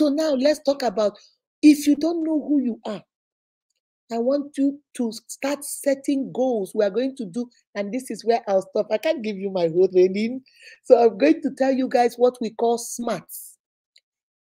So now let's talk about if you don't know who you are, I want you to start setting goals. We are going to do, and this is where I'll stop. I can't give you my whole training. So I'm going to tell you guys what we call SMARTs.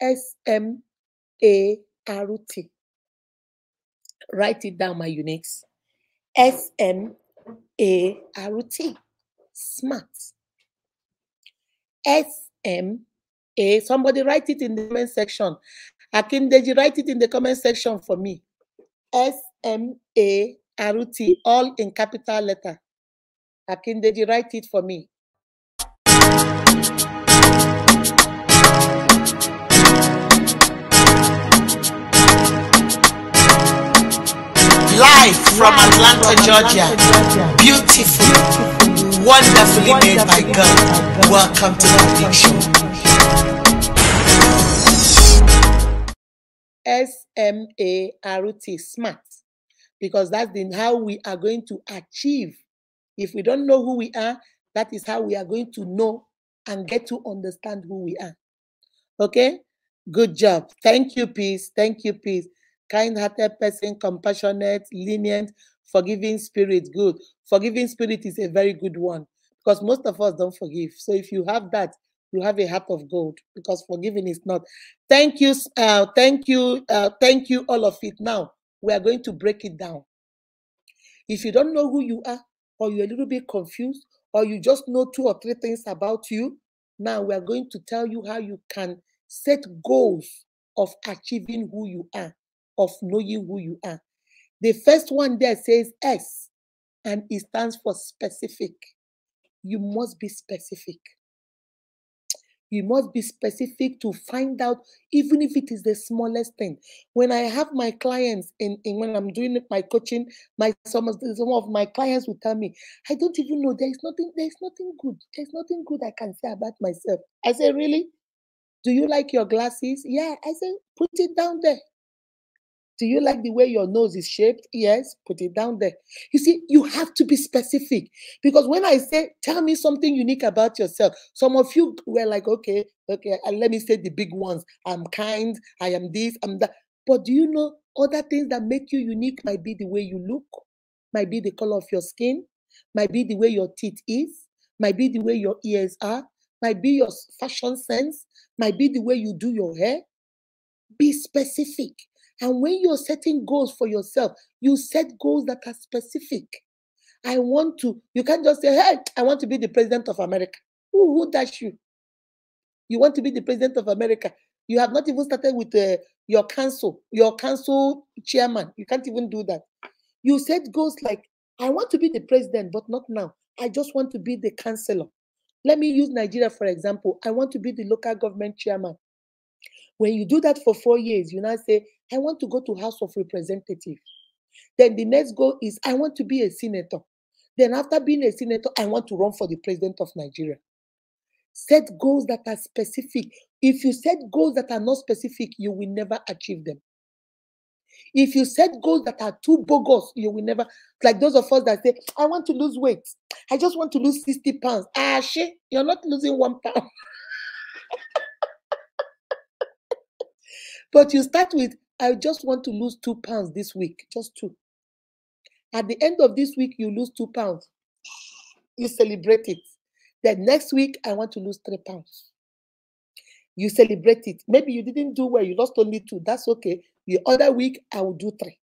S M A R T. Write it down, my uniques. S M A R T. Smart. S M A. Somebody write it in the comment section. Akindeji, write it in the comment section for me. S M A R T, all in capital letter. Akindeji, write it for me. Live from Atlanta, Georgia. Beautiful, wonderfully made by God. Welcome to the Big Show. S M A R T, smart, because that's the, how we are going to achieve. If we don't know who we are, that is how we are going to know and get to understand who we are. Okay? Good job. Thank you, peace. Thank you, peace. Kind hearted person, compassionate, lenient, forgiving spirit. Good. Forgiving spirit is a very good one because most of us don't forgive. So if you have that, you have a heart of gold because forgiving is not. Thank you, uh, thank you, uh, thank you, all of it. Now we are going to break it down. If you don't know who you are, or you're a little bit confused, or you just know two or three things about you, now we are going to tell you how you can set goals of achieving who you are, of knowing who you are. The first one there says S, and it stands for specific. You must be specific. You must be specific to find out, even if it is the smallest thing. When I have my clients in when I'm doing my coaching, my some of, some of my clients will tell me, I don't even know there is nothing, there is nothing good. There's nothing good I can say about myself. I say, Really? Do you like your glasses? Yeah. I say, put it down there. Do you like the way your nose is shaped? Yes, put it down there. You see, you have to be specific because when I say, tell me something unique about yourself, some of you were like, okay, okay, and let me say the big ones. I'm kind, I am this, I'm that. But do you know other things that make you unique might be the way you look, might be the color of your skin, might be the way your teeth is, might be the way your ears are, might be your fashion sense, might be the way you do your hair. Be specific. And when you're setting goals for yourself, you set goals that are specific. I want to, you can't just say, hey, I want to be the president of America. Who, who you? You want to be the president of America. You have not even started with uh, your council, your council chairman. You can't even do that. You set goals like, I want to be the president, but not now. I just want to be the councillor. Let me use Nigeria for example. I want to be the local government chairman. When you do that for four years, you now say, I want to go to House of Representatives. Then the next goal is, I want to be a senator. Then after being a senator, I want to run for the president of Nigeria. Set goals that are specific. If you set goals that are not specific, you will never achieve them. If you set goals that are too bogus, you will never, like those of us that say, I want to lose weight. I just want to lose 60 pounds. Ah, shit, you're not losing one pound. But you start with, I just want to lose two pounds this week, just two. At the end of this week, you lose two pounds. You celebrate it. Then next week, I want to lose three pounds. You celebrate it. Maybe you didn't do well, you lost only two. That's okay. The other week, I will do three.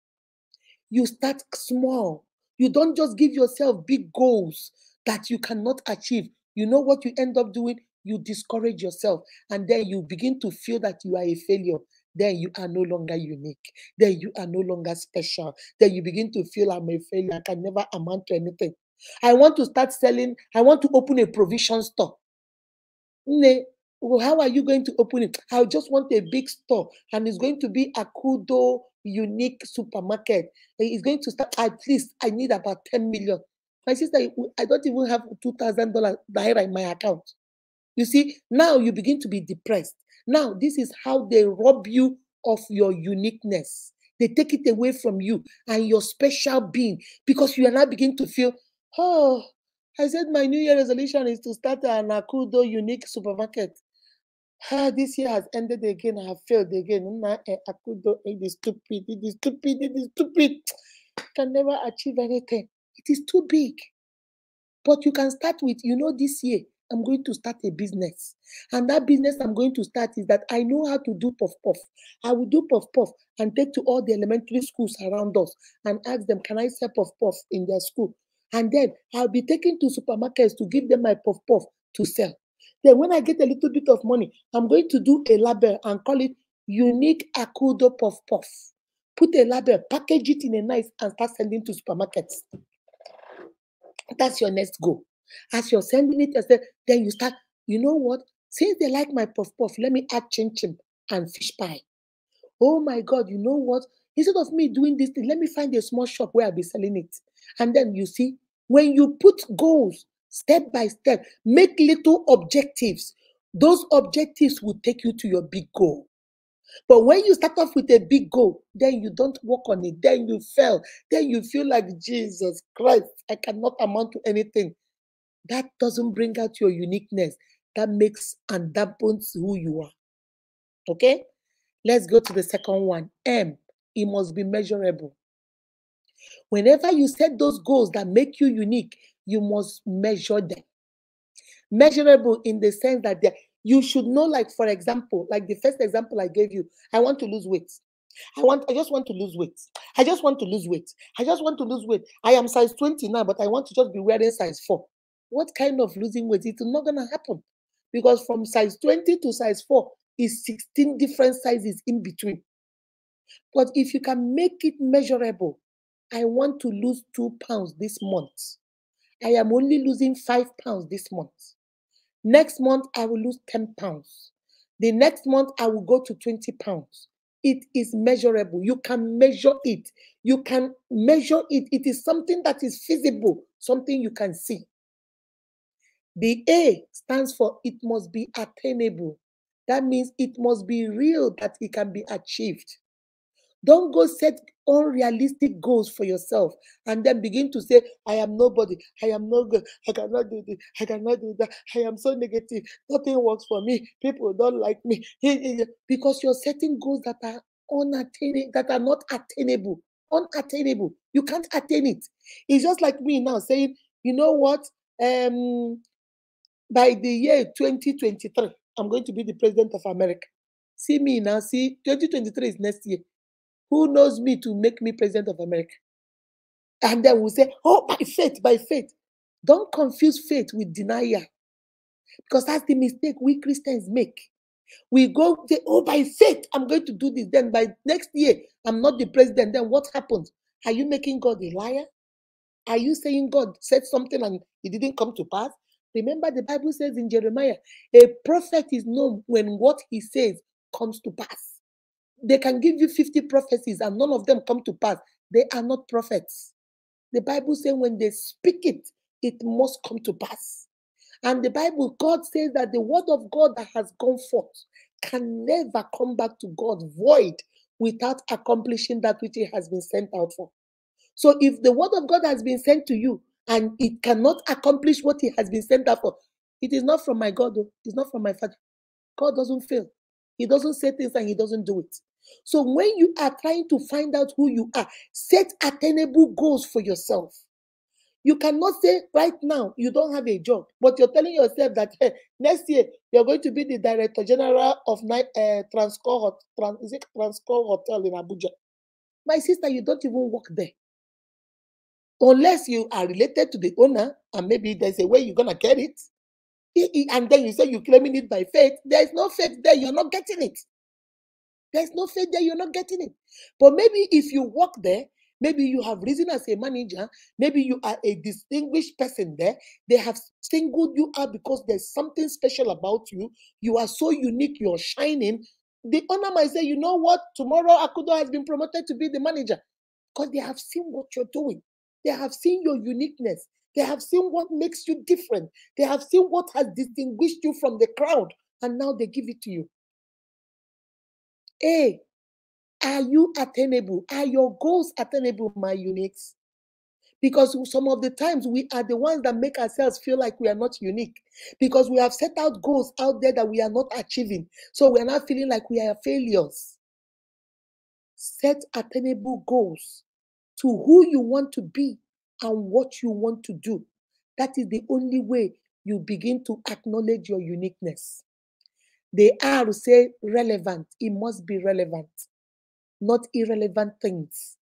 You start small. You don't just give yourself big goals that you cannot achieve. You know what you end up doing? You discourage yourself, and then you begin to feel that you are a failure. Then you are no longer unique. Then you are no longer special. Then you begin to feel I'm a failure. I can never amount to anything. I want to start selling, I want to open a provision store. Nne, well, how are you going to open it? I just want a big store and it's going to be Akudo unique supermarket. Eh, it's going to start at least, I need about 10 million. My sister, I don't even have $2,000 naira in my account. You see, now you begin to be depressed. Now, this is how they rob you of your uniqueness. They take it away from you and your special being because you are now beginning to feel, oh, I said my New Year resolution is to start an Akudo unique supermarket. Ah, this year has ended again. I have failed again. Eh, Akudo, it is stupid. It is stupid. It is stupid. Can never achieve anything. It is too big. But you can start with, you know, this year I'm going to start a business. And that business I'm going to start is that I know how to do puff puff. I will do puff puff and take to all the elementary schools around us and ask them, can I sell puff puff in their school? And then I'll be taking to supermarkets to give them my puff puff to sell. Then when I get a little bit of money, I'm going to do a label and call it Unique Akudo Puff Puff. Put a label, package it in a nice and start sending to supermarkets. That's your next goal. As you're sending it, then you start, you know what? Since they like my puff puff, let me add chin chin and fish pie. Oh my God, you know what? Instead of me doing this thing, let me find a small shop where I'll be selling it. And then you see, when you put goals step by step, make little objectives, those objectives will take you to your big goal. But when you start off with a big goal, then you don't work on it, then you fail, then you feel like Jesus Christ, I cannot amount to anything. That doesn't bring out your uniqueness. That makes and dampens who you are. Okay? Let's go to the second one. M. It must be measurable. Whenever you set those goals that make you unique, you must measure them. Measurable in the sense that you should know, like, for example, like the first example I gave you, I want to lose weight. I want, I just want to lose weight. I just want to lose weight. I just want to lose weight. I am size 20 now, but I want to just be wearing size 4. What kind of losing weight? It's not gonna happen. Because from size 20 to size 4 is 16 different sizes in between. But if you can make it measurable, I want to lose two pounds this month. I am only losing five pounds this month. Next month, I will lose 10 pounds. The next month, I will go to 20 pounds. It is measurable. You can measure it. You can measure it. It is something that is feasible, something you can see. The A stands for it must be attainable. That means it must be real that it can be achieved. Don't go set unrealistic goals for yourself and then begin to say, I am nobody, I am no good, I cannot do this, I cannot do that, I am so negative, nothing works for me, people don't like me. Because you're setting goals that are unattainable, that are not attainable, unattainable. You can't attain it. It's just like me now saying, you know what? Um, by the year 2023, I'm going to be the president of America. See me now, see, 2023 is next year. Who knows me to make me president of America? And then we say, oh, by faith, by faith. Don't confuse faith with denial. Because that's the mistake we Christians make. We go, say, oh, by faith, I'm going to do this. Then by next year, I'm not the president. Then what happens? Are you making God a liar? Are you saying God said something and it didn't come to pass? Remember, the Bible says in Jeremiah, a prophet is known when what he says comes to pass. They can give you 50 prophecies and none of them come to pass. They are not prophets. The Bible says when they speak it, it must come to pass. And the Bible, God says that the word of God that has gone forth can never come back to God void without accomplishing that which it has been sent out for. So if the word of God has been sent to you and it cannot accomplish what it has been sent out for, it is not from my God, oh, it's not from my Father. God doesn't fail. He doesn't say things and he doesn't do it. So when you are trying to find out who you are, set attainable goals for yourself. You cannot say right now you don't have a job, but you're telling yourself that hey, next year you're going to be the director general of uh, Transcorp, Hot- Trans, Hotel in Abuja. My sister, you don't even work there unless you are related to the owner and maybe there's a way you're gonna get it. And then you say you're claiming it by faith. There is no faith there. You're not getting it. There's no faith there, you're not getting it. But maybe if you work there, maybe you have risen as a manager, maybe you are a distinguished person there. They have singled you out because there's something special about you. You are so unique, you're shining. The owner might say, you know what? Tomorrow Akudo has been promoted to be the manager because they have seen what you're doing. They have seen your uniqueness. They have seen what makes you different. They have seen what has distinguished you from the crowd. And now they give it to you. A, are you attainable? Are your goals attainable, my uniques? Because some of the times we are the ones that make ourselves feel like we are not unique because we have set out goals out there that we are not achieving. So we're not feeling like we are failures. Set attainable goals to who you want to be and what you want to do. That is the only way you begin to acknowledge your uniqueness. They are say relevant. It must be relevant, not irrelevant things.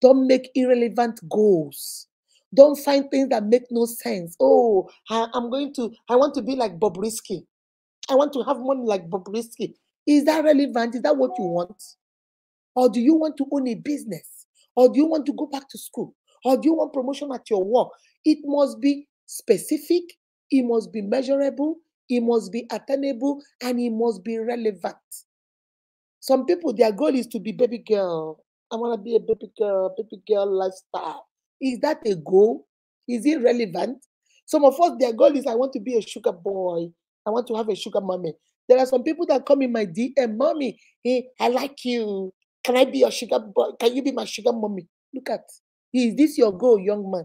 Don't make irrelevant goals. Don't find things that make no sense. Oh, I, am going to, I want to be like Bobrisky. I want to have money like Bobrisky. Is that relevant? Is that what you want? Or do you want to own a business? Or do you want to go back to school? Or do you want promotion at your work? It must be specific, it must be measurable, it must be attainable, and it must be relevant. Some people, their goal is to be baby girl. I want to be a baby girl, baby girl lifestyle. Is that a goal? Is it relevant? Some of us, their goal is I want to be a sugar boy. I want to have a sugar mommy. There are some people that come in my DM, mommy, hey, I like you. Can I be your sugar boy? Can you be my sugar mommy? Look at, is this your goal, young man?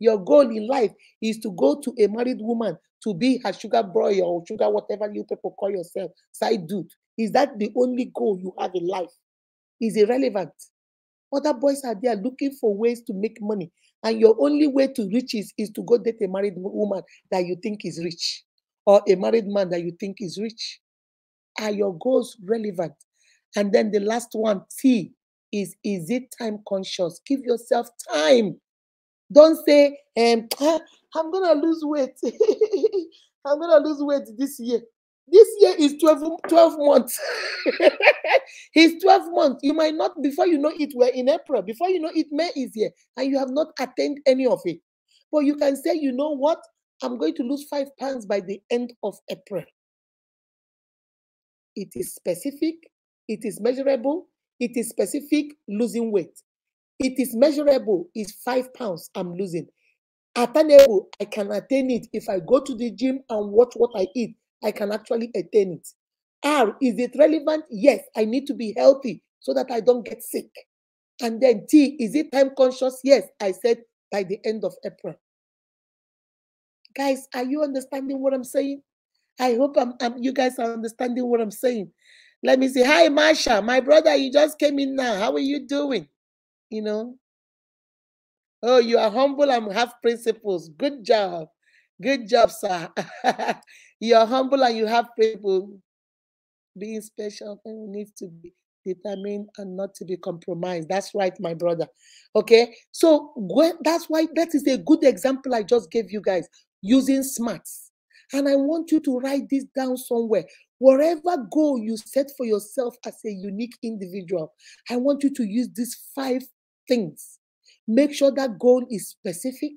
Your goal in life is to go to a married woman to be her sugar boy or sugar whatever you people call yourself, side dude. Is that the only goal you have in life? Is irrelevant. Other boys are there looking for ways to make money. And your only way to riches is to go date a married woman that you think is rich or a married man that you think is rich. Are your goals relevant? And then the last one, T, is is it time conscious? Give yourself time. Don't say, um, I'm gonna lose weight. I'm gonna lose weight this year. This year is 12, 12 months. it's 12 months. You might not, before you know it, we're in April. Before you know it, May is here, and you have not attained any of it. But you can say, you know what? I'm going to lose five pounds by the end of April. It is specific, it is measurable, it is specific, losing weight. It is measurable, is five pounds I'm losing. Attainable, I can attain it if I go to the gym and watch what I eat. I can actually attain it. R, is it relevant? Yes, I need to be healthy so that I don't get sick. And then T, is it time conscious? Yes, I said by the end of April. Guys, are you understanding what I'm saying? I hope I'm, I'm, you guys are understanding what I'm saying. Let me say, hi, Marsha, my brother, you just came in now. How are you doing? You know, oh, you are humble and have principles. Good job. Good job, sir. You're humble and you have principles. Being special eh, needs to be determined and not to be compromised. That's right, my brother. Okay, so that's why that is a good example I just gave you guys using smarts. And I want you to write this down somewhere. Whatever goal you set for yourself as a unique individual, I want you to use these five things. Make sure that goal is specific.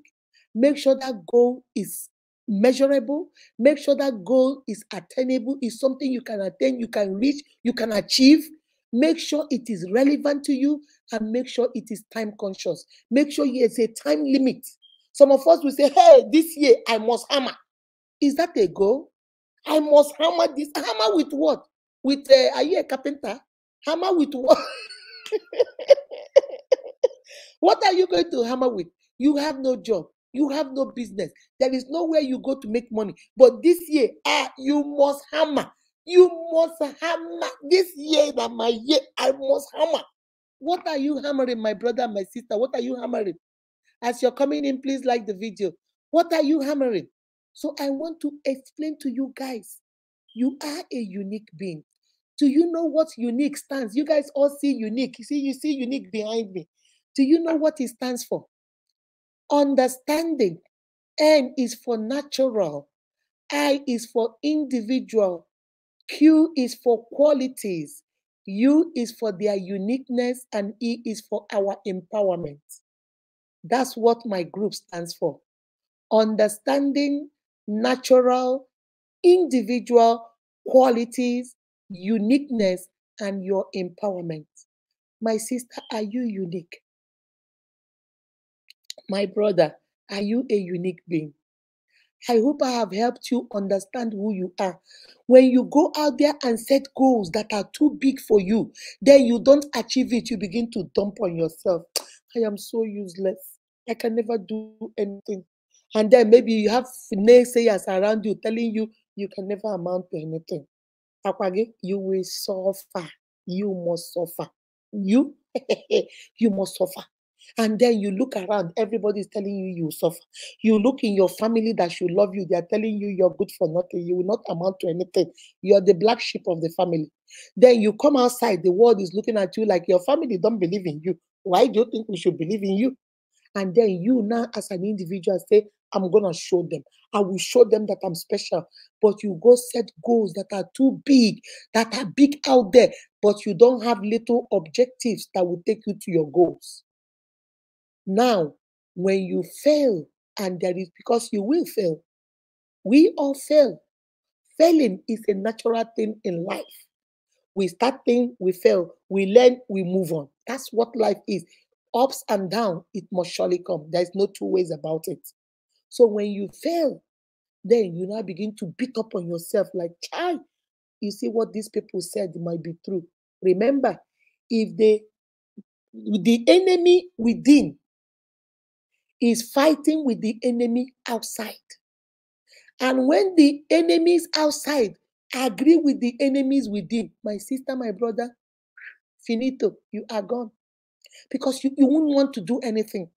Make sure that goal is measurable. Make sure that goal is attainable, is something you can attain, you can reach, you can achieve. Make sure it is relevant to you and make sure it is time conscious. Make sure there's a time limit. Some of us will say, hey, this year I must hammer. Is that a goal? I must hammer this. Hammer with what? With, uh, are you a carpenter? Hammer with what? what are you going to hammer with? You have no job. You have no business. There is nowhere you go to make money. But this year, ah, you must hammer. You must hammer. This year that my year, I must hammer. What are you hammering, my brother, my sister? What are you hammering? As you're coming in, please like the video. What are you hammering? So I want to explain to you guys, you are a unique being. Do you know what unique stands? You guys all see unique. You see, you see unique behind me. Do you know what it stands for? Understanding. N is for natural. I is for individual. Q is for qualities. U is for their uniqueness. And E is for our empowerment. That's what my group stands for. Understanding, natural, individual qualities, uniqueness, and your empowerment. My sister, are you unique? My brother, are you a unique being? I hope I have helped you understand who you are. When you go out there and set goals that are too big for you, then you don't achieve it, you begin to dump on yourself. I am so useless. I can never do anything. And then maybe you have naysayers around you telling you you can never amount to anything. You will suffer. You must suffer. You, you must suffer. And then you look around, everybody is telling you you suffer. You look in your family that should love you, they are telling you you're good for nothing. You will not amount to anything. You're the black sheep of the family. Then you come outside, the world is looking at you like your family don't believe in you. Why do you think we should believe in you? And then you now, as an individual, say, I'm going to show them. I will show them that I'm special. But you go set goals that are too big, that are big out there, but you don't have little objectives that will take you to your goals. Now, when you fail, and there is because you will fail, we all fail. Failing is a natural thing in life. We start things, we fail, we learn, we move on. That's what life is. Ups and down, it must surely come. There's no two ways about it. So when you fail, then you now begin to beat up on yourself like, child, you see what these people said might be true. Remember, if they the enemy within is fighting with the enemy outside. And when the enemies outside agree with the enemies within, my sister, my brother, finito, you are gone. Because you, you won't want to do anything.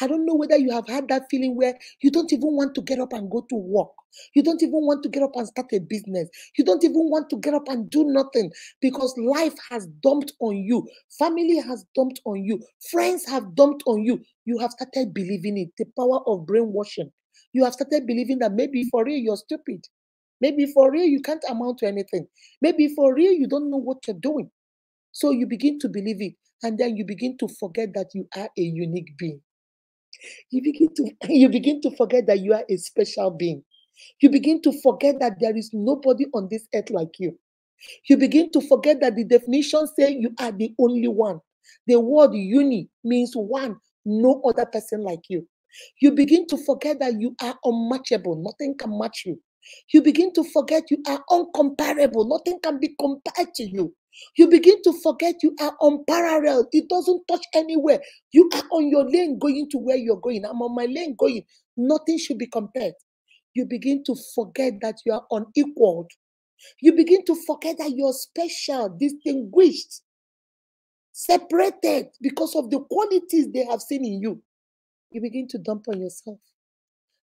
I don't know whether you have had that feeling where you don't even want to get up and go to work. You don't even want to get up and start a business. You don't even want to get up and do nothing because life has dumped on you. Family has dumped on you. Friends have dumped on you. You have started believing it, the power of brainwashing. You have started believing that maybe for real you're stupid. Maybe for real you can't amount to anything. Maybe for real you don't know what you're doing. So you begin to believe it. And then you begin to forget that you are a unique being. You begin to you begin to forget that you are a special being. You begin to forget that there is nobody on this earth like you. You begin to forget that the definition says you are the only one. The word uni means one, no other person like you. You begin to forget that you are unmatchable, nothing can match you. You begin to forget you are uncomparable, nothing can be compared to you. You begin to forget you are unparalleled. It doesn't touch anywhere. You are on your lane going to where you're going. I'm on my lane going. Nothing should be compared. You begin to forget that you are unequaled. You begin to forget that you're special, distinguished, separated because of the qualities they have seen in you. You begin to dump on yourself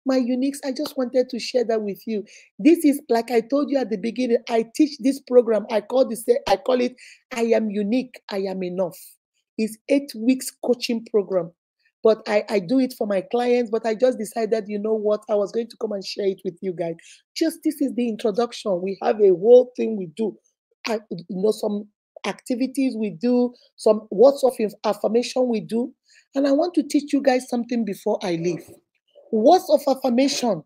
my uniques i just wanted to share that with you. This is like i told you at the beginning i teach this program. I call this i call it i am unique i am enough. It's eight weeks coaching program but I, I do it for my clients but i just decided you know what i was going to come and share it with you guys. Just this is the introduction. We have a whole thing we do. I, you know some activities we do some words of affirmation we do. And i want to teach you guys something before i leave words of affirmation